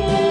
you.